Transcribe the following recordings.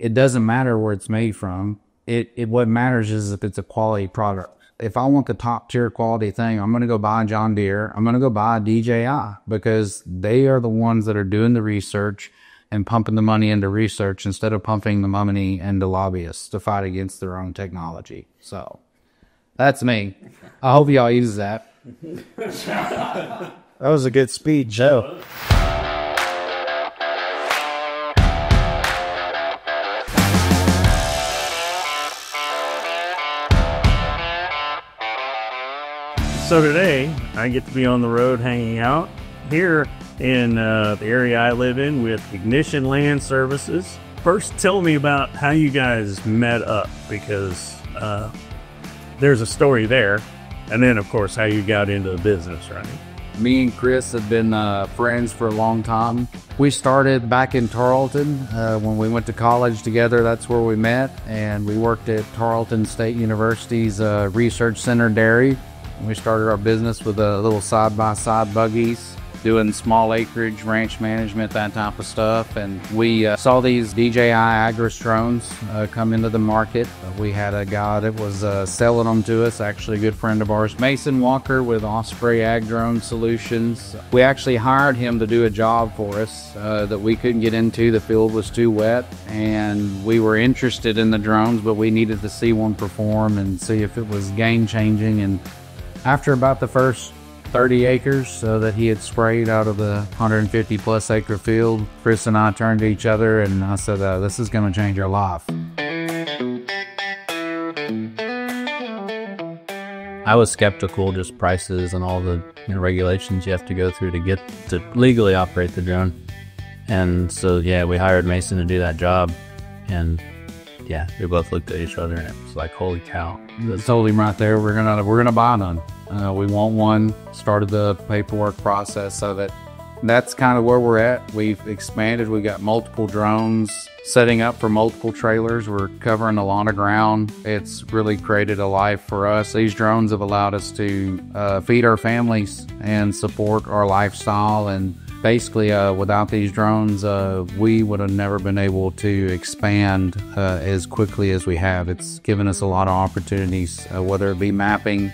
It doesn't matter where it's made from. It, it what matters is if it's a quality product. If I want the top tier quality thing, I'm going to go buy John Deere. I'm going to go buy DJI because they are the ones that are doing the research and pumping the money into research instead of pumping the money into lobbyists to fight against their own technology. So that's me. I hope y'all use that. That was a good speech, Joe. So today, I get to be on the road hanging out here in uh, the area I live in with Ignition Land Services. First, tell me about how you guys met up because uh, there's a story there. And then, of course, how you got into the business, right? Me and Chris have been uh, friends for a long time. We started back in Tarleton uh, when we went to college together. That's where we met, and we worked at Tarleton State University's uh, Research Center Dairy. We started our business with a little side by side buggies doing small acreage, ranch management, that type of stuff. And we uh, saw these DJI Agras drones uh, come into the market. We had a guy that was uh, selling them to us, actually a good friend of ours, Mason Walker with Osprey Ag Drone Solutions. We actually hired him to do a job for us uh, that we couldn't get into. The field was too wet, and we were interested in the drones, but we needed to see one perform and see if it was game changing. And after about the first 30 acres uh, that he had sprayed out of the 150 plus acre field. Chris and I turned to each other and I said, uh, This is going to change our life. I was skeptical, just prices and all the you know, regulations you have to go through to get to legally operate the drone. And so, yeah, we hired Mason to do that job. And yeah, we both looked at each other and it was like, holy cow. I told him right there, we're gonna we're gonna buy none. Uh, we want one. Started the paperwork process of it. That's kind of where we're at. We've expanded. We've got multiple drones setting up for multiple trailers. We're covering a lot of ground. It's really created a life for us. These drones have allowed us to uh, feed our families and support our lifestyle. And basically, uh, without these drones, uh, we would have never been able to expand uh, as quickly as we have. It's given us a lot of opportunities, uh, whether it be mapping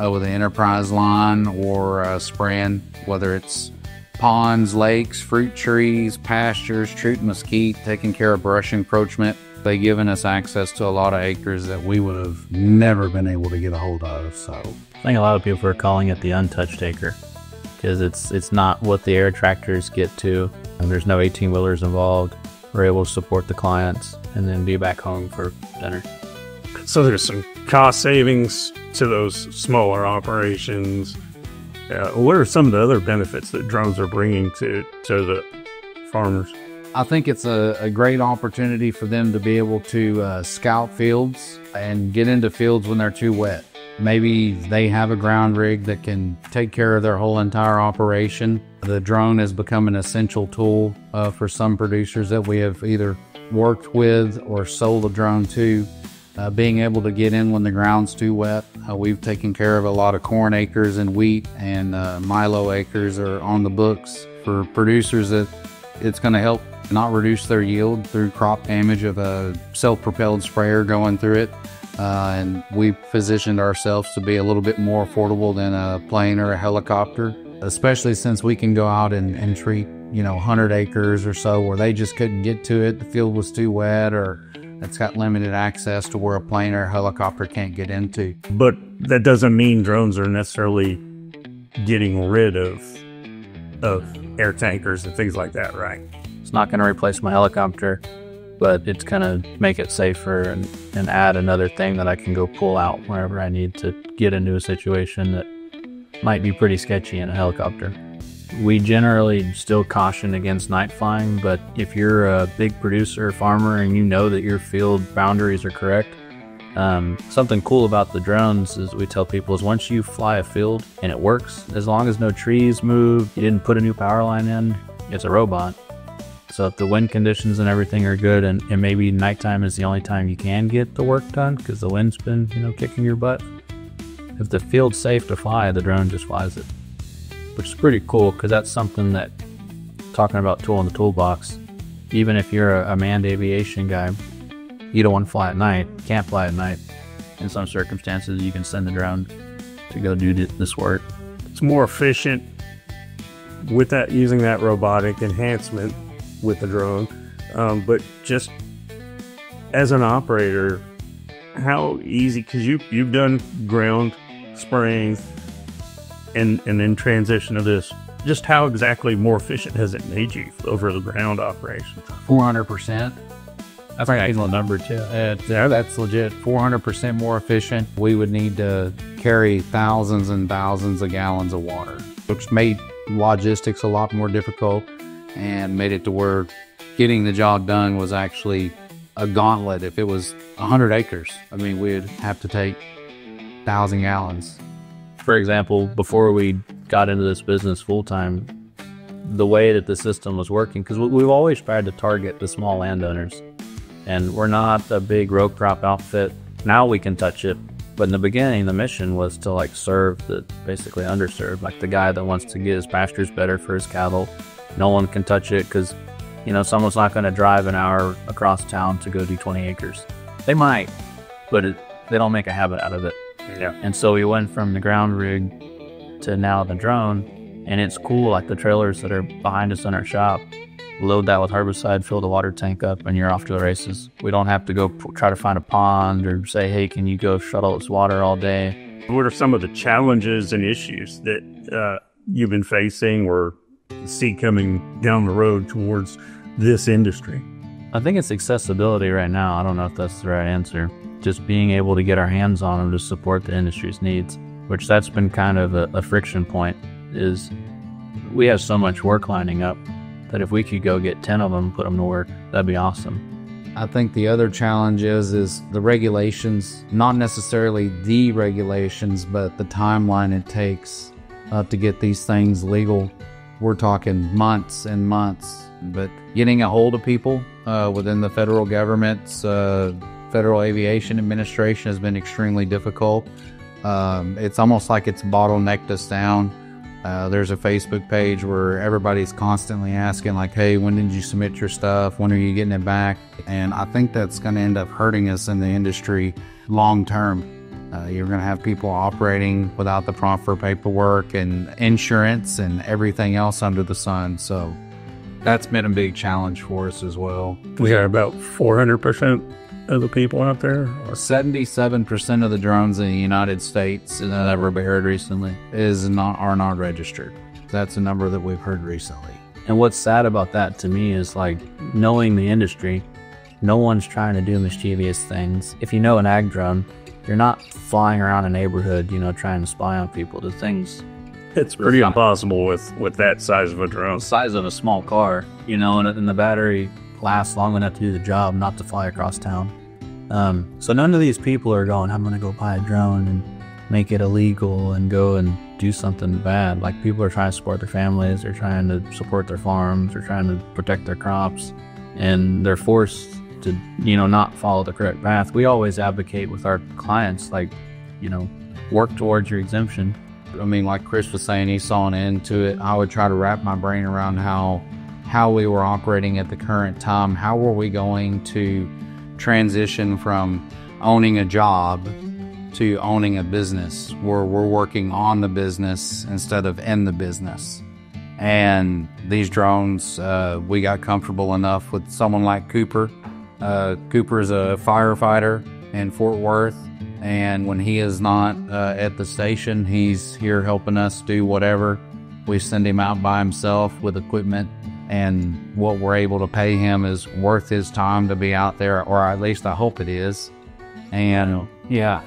uh, with an enterprise line or uh, spraying, whether it's ponds, lakes, fruit trees, pastures, trout mesquite, taking care of brush encroachment. They've given us access to a lot of acres that we would have never been able to get a hold of. So I think a lot of people are calling it the untouched acre because it's it's not what the air tractors get to. And there's no 18 wheelers involved. We're able to support the clients and then be back home for dinner. So there's some cost savings to those smaller operations. Uh, what are some of the other benefits that drones are bringing to, to the farmers? I think it's a, a great opportunity for them to be able to uh, scout fields and get into fields when they're too wet. Maybe they have a ground rig that can take care of their whole entire operation. The drone has become an essential tool uh, for some producers that we have either worked with or sold a drone to uh, being able to get in when the ground's too wet. Uh, we've taken care of a lot of corn acres and wheat and uh, milo acres are on the books for producers that it's going to help not reduce their yield through crop damage of a self-propelled sprayer going through it. Uh, and we've positioned ourselves to be a little bit more affordable than a plane or a helicopter, especially since we can go out and, and treat, you know, 100 acres or so where they just couldn't get to it. The field was too wet or it's got limited access to where a plane or a helicopter can't get into. But that doesn't mean drones are necessarily getting rid of of air tankers and things like that, right? It's not going to replace my helicopter, but it's going to make it safer and, and add another thing that I can go pull out wherever I need to get into a situation that might be pretty sketchy in a helicopter. We generally still caution against night flying, but if you're a big producer, farmer, and you know that your field boundaries are correct, um, something cool about the drones is we tell people is once you fly a field and it works, as long as no trees move, you didn't put a new power line in, it's a robot. So if the wind conditions and everything are good, and, and maybe nighttime is the only time you can get the work done because the wind's been you know kicking your butt. If the field's safe to fly, the drone just flies it which is pretty cool because that's something that talking about tool in the toolbox even if you're a, a manned aviation guy, you don't want to fly at night, can't fly at night. In some circumstances, you can send the drone to go do this work. It's more efficient with that using that robotic enhancement with the drone. Um, but just as an operator, how easy? Because you you've done ground spraying and and then transition to this. Just how exactly more efficient has it made you over the ground operation? 400%. That's an excellent number too. Uh, yeah, that's legit. 400% more efficient. We would need to carry thousands and thousands of gallons of water, which made logistics a lot more difficult and made it to where getting the job done was actually a gauntlet. If it was 100 acres, I mean, we'd have to take 1,000 gallons. For example, before we got into this business full time, the way that the system was working, because we've always tried to target the small landowners, and we're not a big row crop outfit. Now we can touch it, but in the beginning, the mission was to like serve the basically underserved, like the guy that wants to get his pastures better for his cattle. No one can touch it because, you know, someone's not going to drive an hour across town to go do 20 acres. They might, but it, they don't make a habit out of it. Yeah. And so we went from the ground rig to now the drone, and it's cool. Like the trailers that are behind us in our shop, load that with herbicide, fill the water tank up, and you're off to the races. We don't have to go p- try to find a pond or say, hey, can you go shuttle this water all day? What are some of the challenges and issues that uh, you've been facing or see coming down the road towards this industry? I think it's accessibility right now. I don't know if that's the right answer. Just being able to get our hands on them to support the industry's needs, which that's been kind of a, a friction point. Is we have so much work lining up that if we could go get 10 of them, put them to work, that'd be awesome. I think the other challenge is is the regulations, not necessarily the regulations, but the timeline it takes uh, to get these things legal. We're talking months and months, but getting a hold of people uh, within the federal government's uh, Federal Aviation Administration has been extremely difficult. Um, it's almost like it's bottlenecked us down. Uh, there's a Facebook page where everybody's constantly asking, like, hey, when did you submit your stuff? When are you getting it back? And I think that's going to end up hurting us in the industry long term. Uh, you're going to have people operating without the proper paperwork and insurance and everything else under the sun. So that's been a big challenge for us as well. We are about 400% of the people out there. 77% of the drones in the United States that I've ever heard recently is not are not registered. That's a number that we've heard recently. And what's sad about that to me is like knowing the industry, no one's trying to do mischievous things. If you know an ag drone, you're not flying around a neighborhood, you know, trying to spy on people. The things it's pretty impossible with, with that size of a drone. the size of a small car, you know, and, and the battery lasts long enough to do the job, not to fly across town. Um, so none of these people are going, I'm going to go buy a drone and make it illegal and go and do something bad. Like people are trying to support their families, they're trying to support their farms, they're trying to protect their crops, and they're forced to, you know, not follow the correct path. We always advocate with our clients, like, you know, work towards your exemption. I mean, like Chris was saying, he saw an end to it. I would try to wrap my brain around how how we were operating at the current time. How were we going to transition from owning a job to owning a business where we're working on the business instead of in the business? And these drones, uh, we got comfortable enough with someone like Cooper. Uh, Cooper is a firefighter in Fort Worth. And when he is not uh, at the station, he's here helping us do whatever. We send him out by himself with equipment, and what we're able to pay him is worth his time to be out there, or at least I hope it is. And yeah,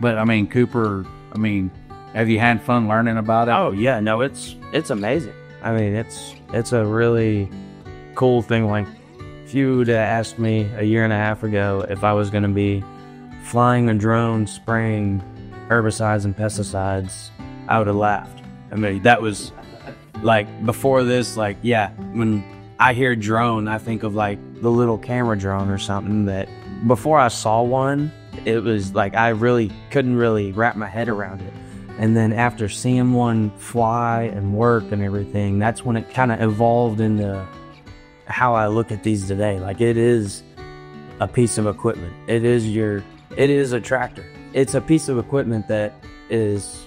but I mean, Cooper, I mean, have you had fun learning about it? Oh yeah, no, it's it's amazing. I mean, it's it's a really cool thing. Like, if you would have asked me a year and a half ago if I was going to be flying a drone spraying herbicides and pesticides, I would have laughed. I mean, that was like before this. Like, yeah, when I hear drone, I think of like the little camera drone or something. That before I saw one, it was like I really couldn't really wrap my head around it. And then after seeing one fly and work and everything, that's when it kind of evolved into how I look at these today. Like it is a piece of equipment. It is your it is a tractor. It's a piece of equipment that is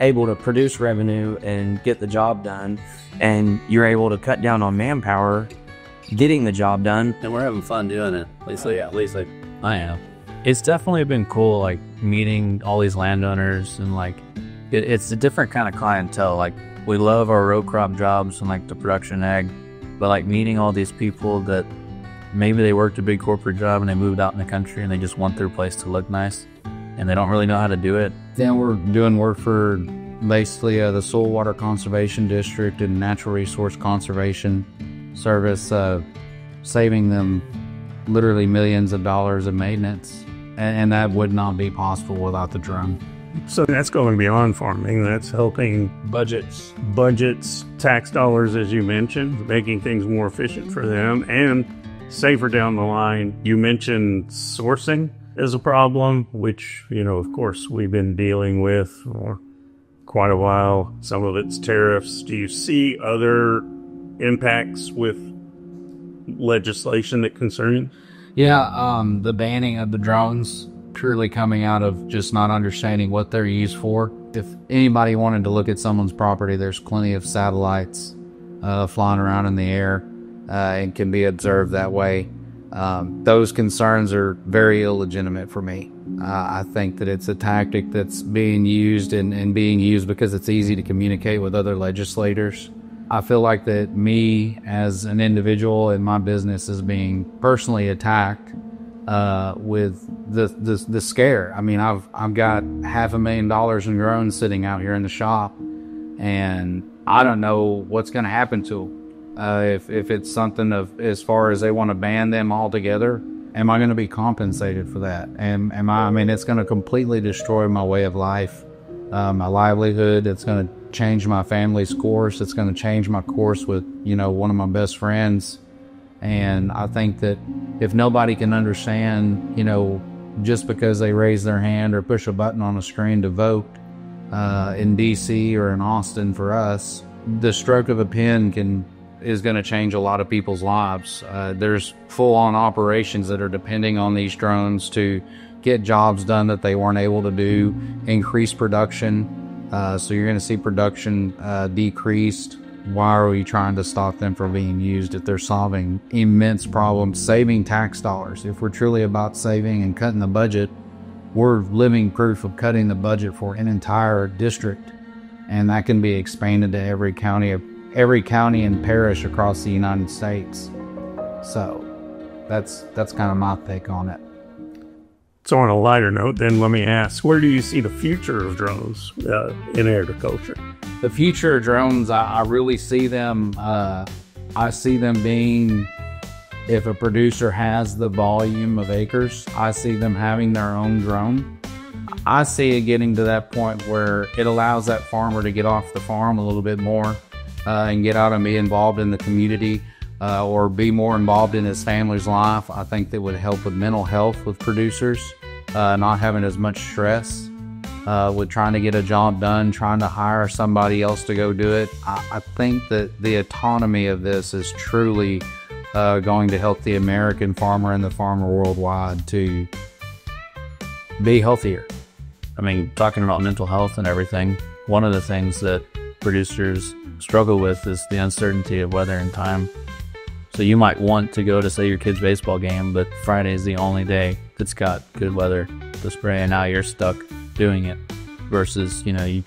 able to produce revenue and get the job done and you're able to cut down on manpower getting the job done. And we're having fun doing it. At least, yeah, at least like I am. It's definitely been cool, like meeting all these landowners and like it, it's a different kind of clientele. Like we love our row crop jobs and like the production ag, but like meeting all these people that maybe they worked a big corporate job and they moved out in the country and they just want their place to look nice and they don't really know how to do it. Then we're doing work for basically uh, the Soil Water Conservation District and Natural Resource Conservation Service, uh, saving them literally millions of dollars in maintenance. And, and that would not be possible without the drone. So that's going beyond farming. That's helping Budgets. budgets, tax dollars, as you mentioned, making things more efficient for them and safer down the line. You mentioned sourcing as a problem, which, you know, of course, we've been dealing with for quite a while. Some of it's tariffs. Do you see other impacts with legislation that concern? Yeah, um, the banning of the drones purely coming out of just not understanding what they're used for. If anybody wanted to look at someone's property, there's plenty of satellites uh, flying around in the air uh, and can be observed that way. Um, those concerns are very illegitimate for me. Uh, I think that it's a tactic that's being used and, and being used because it's easy to communicate with other legislators. I feel like that me as an individual and my business is being personally attacked uh, with the, the the scare. I mean, I've I've got half a million dollars in drones sitting out here in the shop, and I don't know what's going to happen to them. Uh, if if it's something of as far as they want to ban them altogether, am I going to be compensated for that? And am I? I mean, it's going to completely destroy my way of life, uh, my livelihood. It's going to change my family's course. It's going to change my course with you know one of my best friends. And I think that if nobody can understand, you know, just because they raise their hand or push a button on a screen to vote uh, in DC or in Austin for us, the stroke of a pen can is going to change a lot of people's lives. Uh, there's full on operations that are depending on these drones to get jobs done that they weren't able to do, increase production. Uh, so you're going to see production uh, decreased. Why are we trying to stop them from being used if they're solving immense problems, saving tax dollars? If we're truly about saving and cutting the budget, we're living proof of cutting the budget for an entire district, and that can be expanded to every county of every county and parish across the United States. So that's that's kind of my take on it. So, on a lighter note, then let me ask where do you see the future of drones uh, in agriculture? The future of drones, I, I really see them. Uh, I see them being, if a producer has the volume of acres, I see them having their own drone. I see it getting to that point where it allows that farmer to get off the farm a little bit more and get out and be involved in the community uh, or be more involved in his family's life. I think that would help with mental health with producers, uh, not having as much stress uh, with trying to get a job done, trying to hire somebody else to go do it. I, I think that the autonomy of this is truly uh, going to help the American farmer and the farmer worldwide to be healthier. I mean, talking about mental health and everything, one of the things that producers struggle with is the uncertainty of weather and time. So you might want to go to say your kid's baseball game, but Friday is the only day that's got good weather to spray, and now you're stuck doing it. Versus, you know, you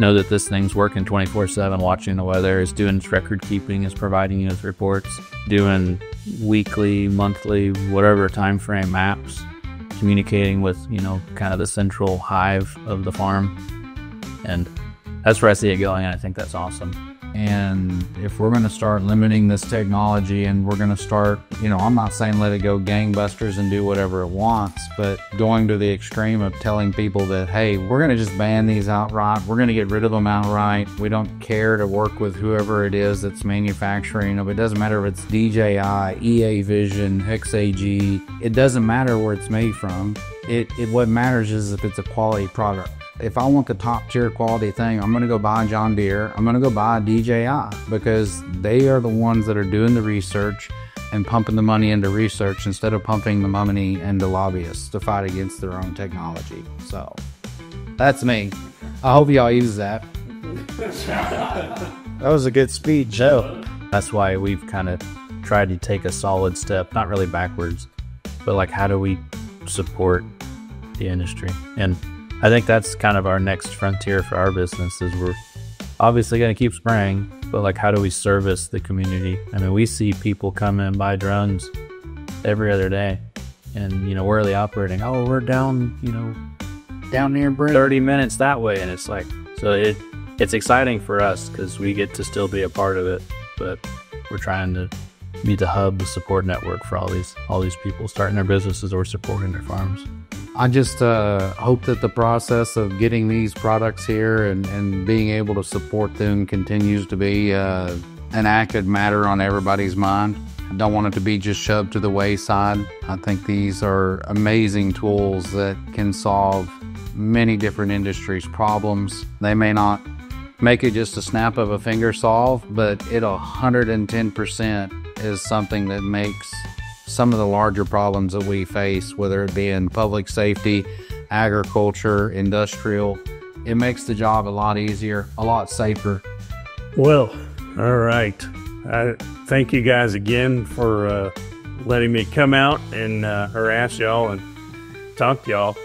know that this thing's working 24/7, watching the weather, is doing its record keeping, is providing you with reports, doing weekly, monthly, whatever time frame maps, communicating with you know kind of the central hive of the farm, and that's where I see it going. And I think that's awesome. And if we're going to start limiting this technology and we're going to start, you know, I'm not saying let it go gangbusters and do whatever it wants, but going to the extreme of telling people that, hey, we're going to just ban these outright. We're going to get rid of them outright. We don't care to work with whoever it is that's manufacturing them. It doesn't matter if it's DJI, EA Vision, XAG. It doesn't matter where it's made from. It, it what matters is if it's a quality product if I want the top tier quality thing, I'm going to go buy John Deere. I'm going to go buy DJI because they are the ones that are doing the research and pumping the money into research instead of pumping the money into lobbyists to fight against their own technology. So that's me. I hope y'all use that. That was a good speech, Joe. That's why we've kind of tried to take a solid step, not really backwards, but like how do we support the industry? And I think that's kind of our next frontier for our business is we're obviously going to keep spraying, but like how do we service the community? I mean, we see people come in and buy drones every other day. And, you know, where are they operating? Oh, we're down, you know, Down near Brent. 30 minutes that way. And it's like, so it, it's exciting for us because we get to still be a part of it, but we're trying to be the hub, the support network for all these, all these people starting their businesses or supporting their farms. I just uh, hope that the process of getting these products here and, and being able to support them continues to be uh, an active matter on everybody's mind. I don't want it to be just shoved to the wayside. I think these are amazing tools that can solve many different industries' problems. They may not make it just a snap of a finger solve, but it 110% is something that makes some of the larger problems that we face, whether it be in public safety, agriculture, industrial. It makes the job a lot easier, a lot safer. Well, all right. I thank you guys again for uh, letting me come out and uh, harass y'all and talk to y'all.